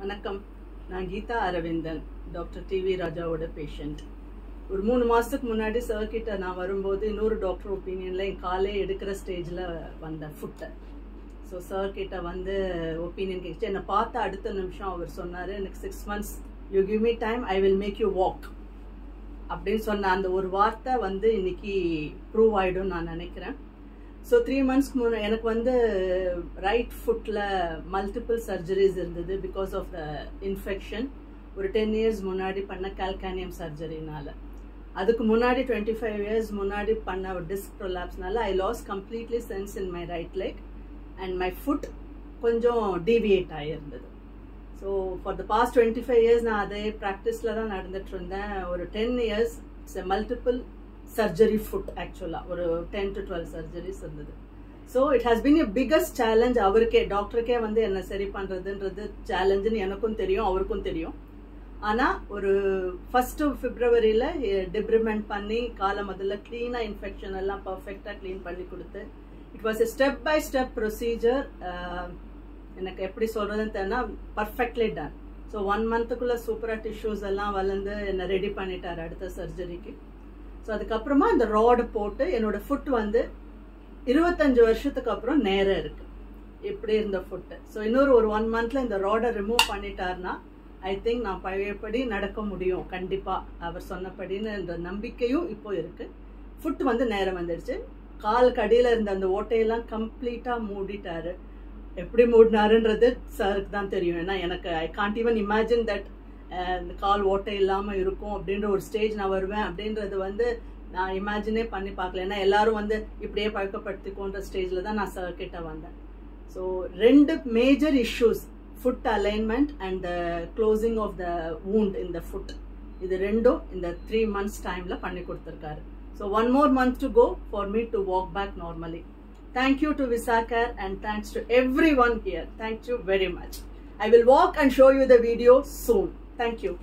வணக்கம். நான் Geetha Aravindan. Doctor T V ராஜாவோட பேஷண்ட் ஒரு மூணு மாதத்துக்கு முன்னாடி சர்க்கிட்ட நான் வரும்போது இன்னொரு டாக்டர் ஒப்பீனியனில் என் காலே எடுக்கிற ஸ்டேஜில் வந்தேன் ஃபுட்டை ஸோ சர்க்கிட்ட வந்து ஒப்பீனியன் கேட்டு என்னை பார்த்த அடுத்த நிமிஷம் அவர் சொன்னார் எனக்கு six months you give me time I will make you walk அப்படின்னு சொன்ன அந்த ஒரு வார்த்தை வந்து இன்னைக்கு ப்ரூவ் ஆகிடும் நான் நினைக்கிறேன். ஸோ த்ரீ மந்த்ஸ்க்கு முன்னே எனக்கு வந்து ரைட் ஃபுட்டில் மல்டிபிள் சர்ஜரிஸ் இருந்தது பிகாஸ் ஆஃப் த இன்ஃபெக்ஷன் ஒரு டென் இயர்ஸ் முன்னாடி பண்ண கால்கானியம் சர்ஜரினால அதுக்கு முன்னாடி டுவெண்ட்டி ஃபைவ் இயர்ஸ் முன்னாடி பண்ண ஒரு disc ப்ரொலாப்ஸ்னால I loss completely sense in my right leg and my foot கொஞ்சம் deviate ஆகியிருந்தது so for the past twenty five years நான் அதே ப்ராக்டிஸில் தான் நடந்துட்டு இருந்தேன். ஒரு ten years multiple surgery foot ஆக்சுவலாக ஒரு டென் டு டுவெல் சர்ஜரிஸ் இருந்தது. So it has been a biggest challenge அவருக்கே டாக்டருக்கே வந்து என்ன சரி பண்ணுறதுன்றது சேலஞ்சுன்னு எனக்கும் தெரியும் அவருக்கும் தெரியும். ஆனால் ஒரு ஃபஸ்ட்டு பிப்ரவரியில் டிப்ரிமெண்ட் பண்ணி காலை முதல்ல க்ளீனாக இன்ஃபெக்ஷன் எல்லாம் பர்ஃபெக்டாக க்ளீன் பண்ணி கொடுத்து it was a step by step procedure எனக்கு எப்படி சொல்கிறதுன்னு தெரினா பர்ஃபெக்ட்லி டன் ஸோ ஒன் மந்த்துக்குள்ளே சூப்பராக டிஷ்யூஸ் எல்லாம் வளர்ந்து என்னை ரெடி பண்ணிட்டார் அடுத்த சர்ஜரிக்கு ஸோ அதுக்கப்புறமா அந்த ராடு போட்டு என்னோட ஃபுட் வந்து இருபத்தஞ்சு வருஷத்துக்கு அப்புறம் நேரம் இருக்கு. எப்படி இருந்த ஃபுட்டு ஸோ இன்னொரு ஒரு ஒன் மந்த்ல இந்த ராடை ரிமூவ் பண்ணிட்டார்னா ஐ திங்க் நான் பழையபடி நடக்க முடியும். கண்டிப்பாக அவர் சொன்னபடின்னு என்ற நம்பிக்கையும் இப்போ இருக்கு. ஃபுட் வந்து நேரம் வந்துடுச்சு. கால் கடியில் இருந்த அந்த ஓட்டையெல்லாம் கம்ப்ளீட்டாக மூடிட்டாரு. எப்படி மூடினாருன்றது சாருக்கு தான் தெரியும். ஏன்னா எனக்கு I can't even imagine that இந்த கால் ஓட்டை இல்லாமல் இருக்கும் அப்படின்ற ஒரு ஸ்டேஜ் நான் வருவேன் அப்படின்றது வந்து நான் இமேஜினே பண்ணி பார்க்கல. ஏன்னா எல்லாரும் வந்து இப்படியே பழக்கப்படுத்திக்கோன்ற ஸ்டேஜில் தான் நான் சார் கிட்ட வந்தேன். ஸோ ரெண்டு major issues foot alignment and the closing of the wound இந்த ஃபுட் இது ரெண்டும் இந்த த்ரீ மந்த்ஸ் டைமில் பண்ணி கொடுத்துருக்காரு. So one more month to go for me to walk back normally thank you to Visakar and thanks to everyone here thank you very much I will walk and show you the video soon. Thank you.